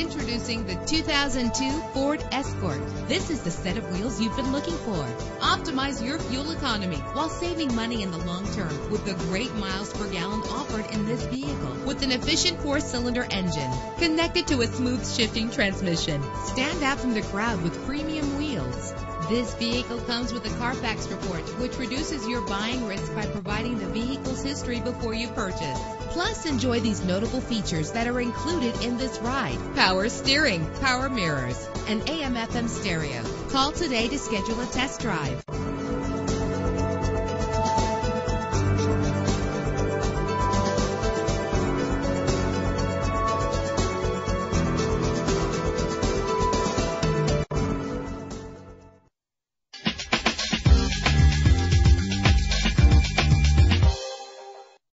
Introducing the 2002 Ford Escort. This is the set of wheels you've been looking for. Optimize your fuel economy while saving money in the long term with the great miles per gallon offered in this vehicle. With an efficient four-cylinder engine connected to a smooth shifting transmission. Stand out from the crowd with premium wheels. This vehicle comes with a Carfax report, which reduces your buying risk by providing the vehicle's history before you purchase. Plus, enjoy these notable features that are included in this ride. Power steering, power mirrors, and AM FM stereo. Call today to schedule a test drive.